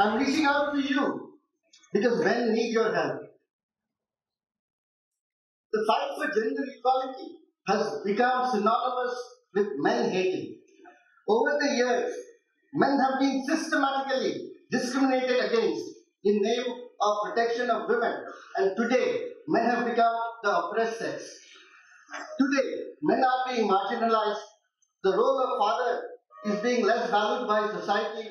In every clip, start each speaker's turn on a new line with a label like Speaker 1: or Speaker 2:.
Speaker 1: I'm reaching out to you because men need your help. The fight for gender equality has become synonymous with men hating. Over the years, men have been systematically discriminated against in name of protection of women, and today men have become the oppressed sex. Today, men are being marginalized. The role of father is being less valued by society.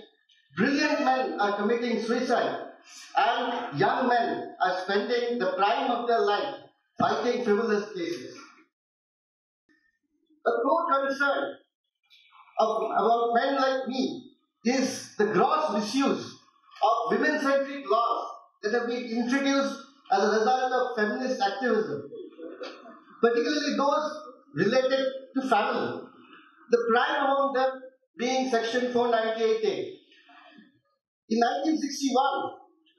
Speaker 1: Brilliant men are committing suicide, and young men are spending the prime of their life fighting frivolous cases. A core concern of, about men like me is the gross misuse of women-centric laws that have been introduced as a result of feminist activism, particularly those related to family. The prime among them being Section 498A. In 1961,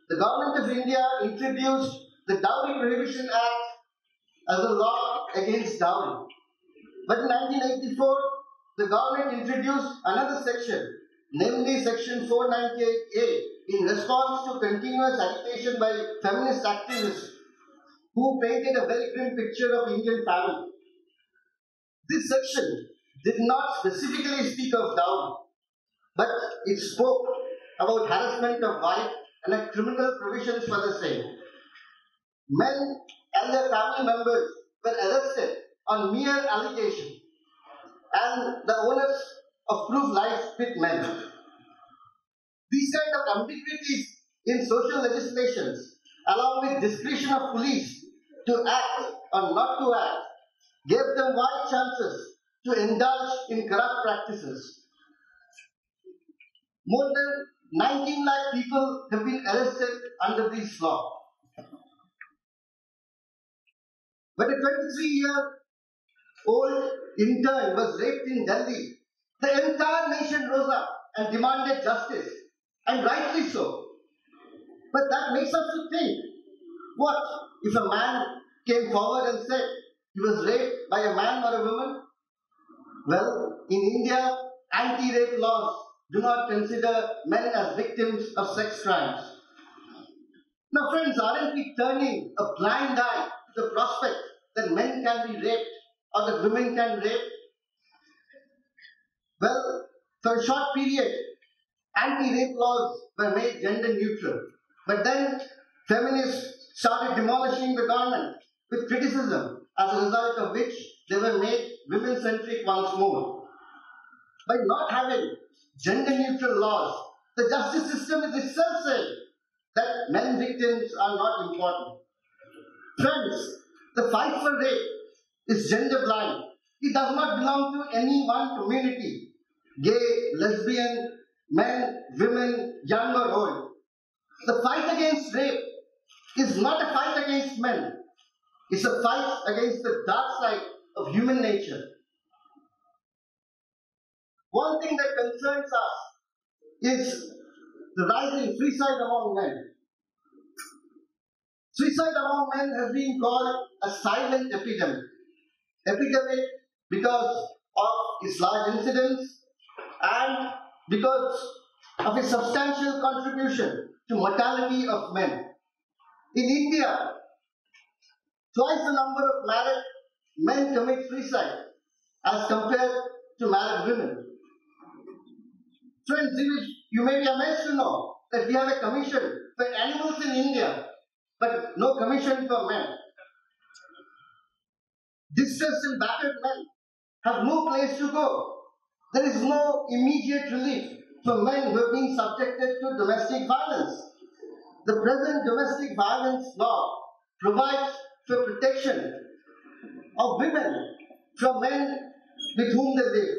Speaker 1: the Government of India introduced the Dowry Prohibition Act as a law against dowry. But in 1984, the government introduced another section, namely Section 498A, in response to continuous agitation by feminist activists who painted a very grim picture of Indian family. This section did not specifically speak of dowry, but it spoke about harassment of wife and criminal provisions for the same. Men and their family members were arrested on mere allegation, and the onus of proof lies with men. These kind of ambiguities in social legislations, along with discretion of police to act or not to act, gave them wide chances to indulge in corrupt practices. More than 19 lakh people have been arrested under this law. But a 23 year old intern was raped in Delhi. The entire nation rose up and demanded justice, and rightly so. But that makes us to think what if a man came forward and said he was raped by a man or a woman? Well, in India, anti rape laws do not consider men as victims of sex crimes. Now, friends, aren't we turning a blind eye to the prospect that men can be raped or that women can rape? Well, for a short period, anti-rape laws were made gender neutral. But then feminists started demolishing the government with criticism, as a result of which they were made women-centric once more. By not having gender neutral laws, the justice system is itself saying that men victims are not important. Friends, the fight for rape is gender blind. It does not belong to any one community gay, lesbian, men, women, young or old. The fight against rape is not a fight against men, it's a fight against the dark side of human nature. One thing that concerns us is the rising suicide among men. Suicide among men has been called a silent epidemic. Epidemic because of its large incidence and because of its substantial contribution to mortality of men. In India, twice the number of married men commit suicide as compared to married women. Friends, you may be amazed to know that we have a commission for animals in India, but no commission for men. Distressed and battered men have no place to go. There is no immediate relief for men who have been subjected to domestic violence. The present domestic violence law provides for protection of women from men with whom they live.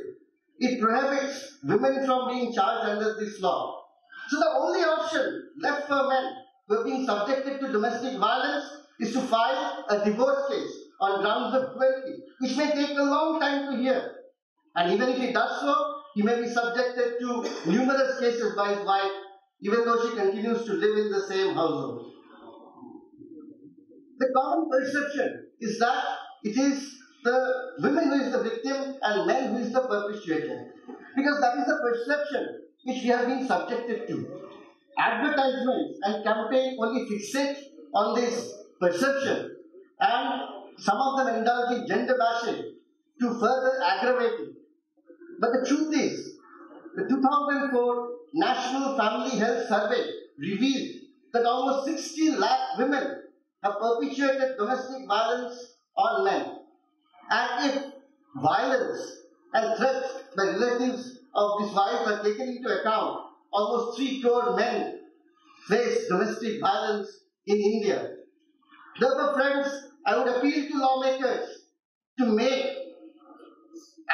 Speaker 1: It prohibits women from being charged under this law. So the only option left for men who have been subjected to domestic violence is to file a divorce case on grounds of cruelty, which may take a long time to hear. And even if he does so, he may be subjected to numerous cases by his wife, even though she continues to live in the same household. The common perception is that it is the women who is the victim and men who is the perpetrator. Because that is the perception which we have been subjected to. advertisements and campaign only fixate on this perception and some of them indulge in gender bashing to further aggravate it. But the truth is, the 2004 National Family Health Survey revealed that almost 60 lakh women have perpetuated domestic violence on men. And if violence and threats by relatives of these wives are taken into account, almost 3 crore men face domestic violence in India. Therefore, friends, I would appeal to lawmakers to make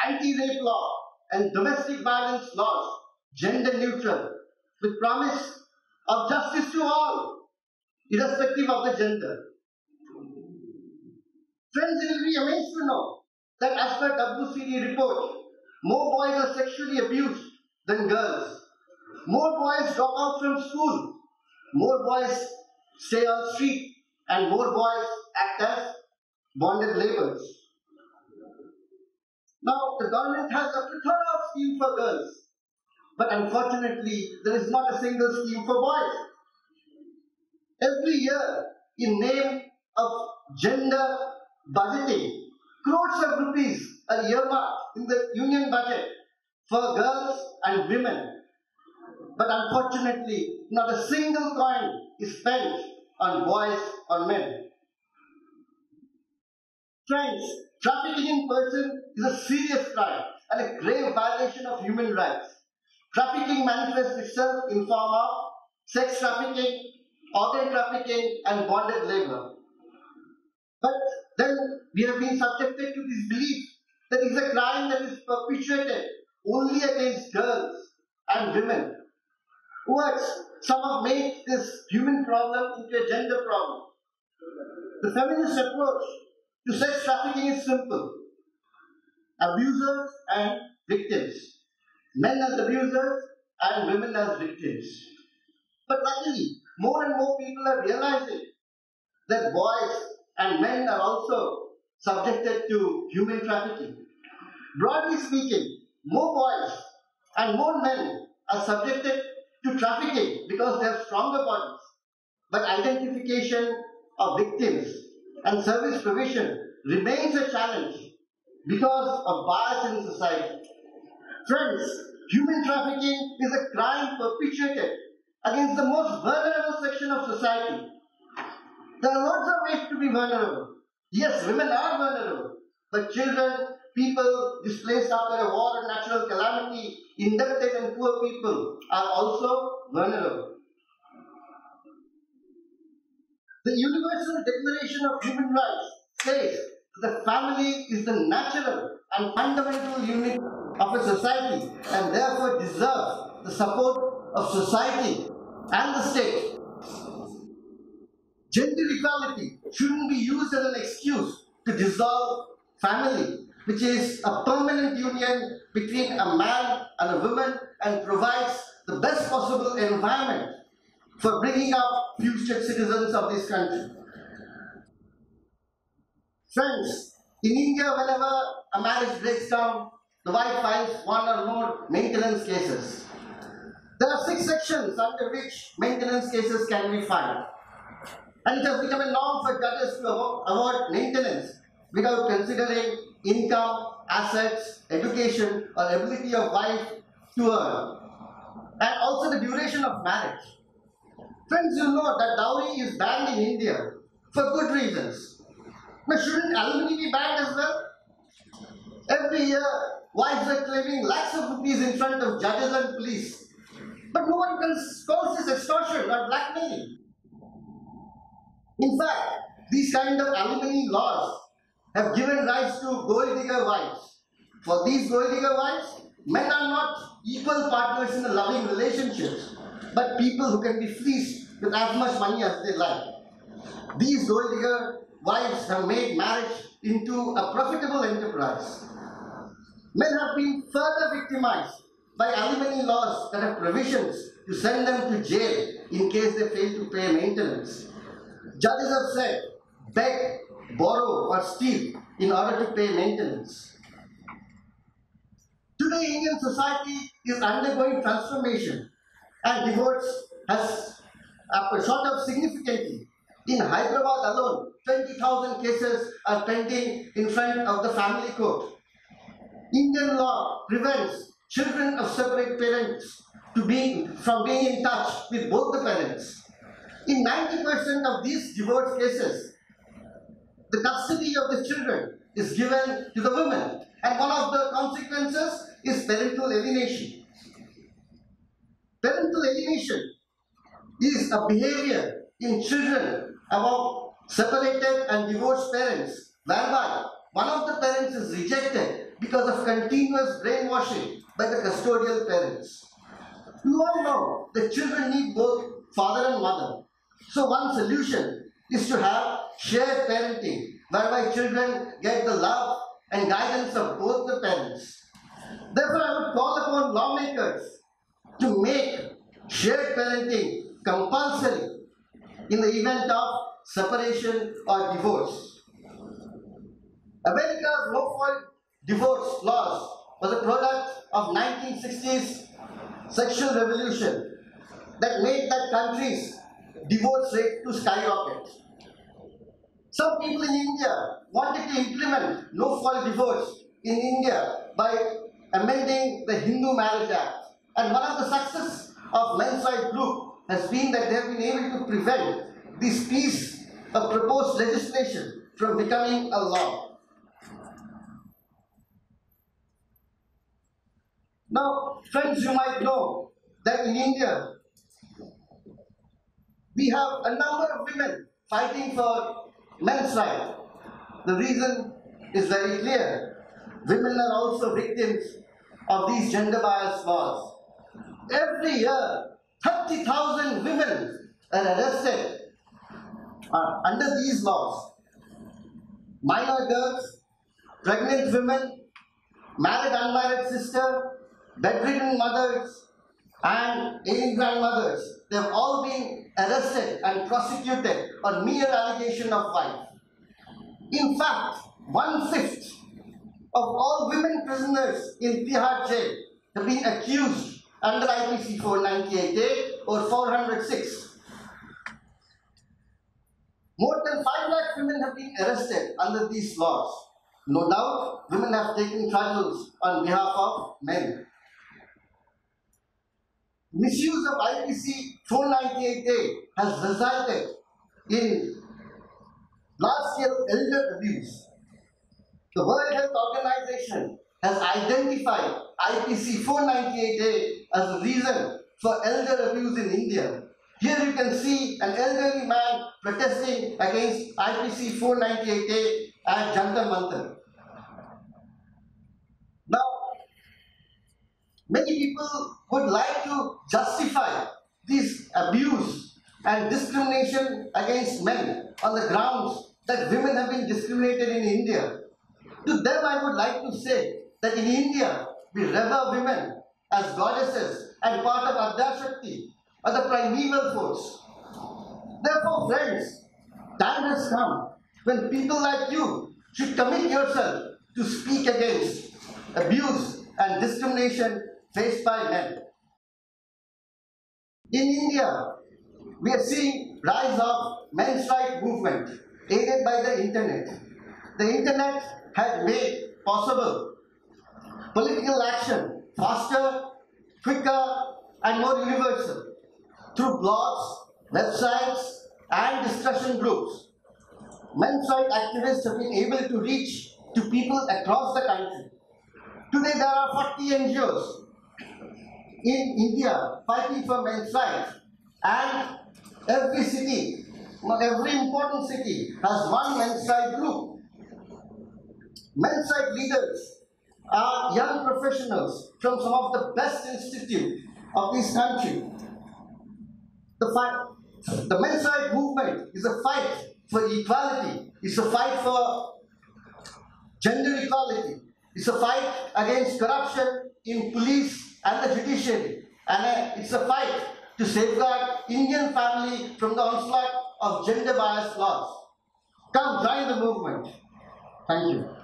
Speaker 1: anti-rape law and domestic violence laws gender neutral with promise of justice to all, irrespective of the gender. Friends, you will be amazed to know that as per WCD report, more boys are sexually abused than girls. More boys drop out from school. More boys stay on street and more boys act as bonded laborers. Now, the government has a plethora of schemes for girls, but unfortunately, there is not a single scheme for boys. Every year, in name of gender budgeting, crores of rupees are earmarked in the union budget for girls and women. But unfortunately, not a single coin is spent on boys or men. Friends, trafficking in person is a serious crime and a grave violation of human rights. Trafficking manifests itself in form of sex trafficking, organ trafficking, and bonded labor. But then we have been subjected to this belief that it is a crime that is perpetrated only against girls and women. Worse, some have made this human problem into a gender problem. The feminist approach to sex trafficking is simple abusers and victims, men as abusers and women as victims. But luckily, more and more people are realizing that boys and men are also subjected to human trafficking. Broadly speaking, more boys and more men are subjected to trafficking because they have stronger bodies. But identification of victims and service provision remains a challenge because of bias in society. Friends, human trafficking is a crime perpetrated against the most vulnerable section of society. There are lots of ways to be vulnerable. Yes, women are vulnerable, but children, people displaced after a war or natural calamity, indebted and poor people are also vulnerable. The Universal Declaration of Human Rights says the family is the natural and fundamental unit of a society and therefore deserves the support of society and the state. Gender equality shouldn't be used as an excuse to dissolve family, which is a permanent union between a man and a woman and provides the best possible environment for bringing up future citizens of this country. Friends, in India, whenever a marriage breaks down, the wife files one or more maintenance cases. There are six sections under which maintenance cases can be filed. And it has become a norm for judges to award maintenance without considering income, assets, education, or ability of wife to earn. And also the duration of marriage. Friends, you know that dowry is banned in India for good reasons. But shouldn't alimony be banned as well? Every year, wives are claiming lakhs of rupees in front of judges and police. But no one calls this extortion or blackmailing. In fact, these kind of alimony laws have given rise to gold digger wives. For these gold digger wives, men are not equal partners in a loving relationship, but people who can be fleeced with as much money as they like. These gold digger wives have made marriage into a profitable enterprise. Men have been further victimized by alimony laws that have provisions to send them to jail in case they fail to pay maintenance. Judges have said, beg, borrow, or steal in order to pay maintenance. Today, Indian society is undergoing transformation and divorce has uh, shot up significantly. In Hyderabad alone, 20,000 cases are pending in front of the family court. Indian law prevents children of separate parents to be, from being in touch with both the parents. In 90% of these divorce cases, the custody of the children is given to the women. And one of the consequences is parental alienation. Parental alienation is a behavior in children about separated and divorced parents, whereby one of the parents is rejected because of continuous brainwashing by the custodial parents. You all know that children need both father and mother. So one solution is to have shared parenting, whereby children get the love and guidance of both the parents. Therefore, I would call upon lawmakers to make shared parenting compulsory in the event of separation or divorce. America's no-fault divorce laws was a product of 1960s sexual revolution that made that country's divorce rate to skyrocket. Some people in India wanted to implement no-fault divorce in India by amending the Hindu Marriage Act. And one of the success of Men's Group has been that they have been able to prevent this piece of proposed legislation from becoming a law. Now, friends, you might know that in India, we have a number of women fighting for men's rights. The reason is very clear. Women are also victims of these gender bias laws. Every year, 30,000 women are arrested uh, under these laws. Minor girls, pregnant women, married unmarried sister, bedridden mothers, and aging grandmothers. They have all been arrested and prosecuted on mere allegation of wife. In fact, one-fifth of all women prisoners in Tihar jail have been accused under IPC 498A or 406. More than 5 lakh women have been arrested under these laws. No doubt, women have taken troubles on behalf of men. Misuse of IPC 498A has resulted in large-scale elder abuse. The World Health Organization has identified IPC 498A as a reason for elder abuse in India. Here you can see an elderly man protesting against IPC 498A at Jantar Mantar. Now, many people would like to justify this abuse and discrimination against men on the grounds that women have been discriminated in India. To them I would like to say that in India, we revere women as goddesses and part of Adya Shakti, or the primeval force. Therefore, friends, time has come when people like you should commit yourself to speak against abuse and discrimination faced by men. In India, we are seeing rise of men's right movement aided by the internet. The internet has made possible political action faster, quicker, and more universal through blogs, websites, and discussion groups. Men's rights activists have been able to reach to people across the country. Today there are 40 NGOs in India fighting for men's rights and every city, every important city has one men's rights group. Men's rights leaders are young professionals from some of the best institutes of this country. The, fight, the men's rights movement is a fight for equality. It's a fight for gender equality. It's a fight against corruption in police and the judiciary. And uh, it's a fight to safeguard Indian family from the onslaught of gender bias laws. Come join the movement. Thank you.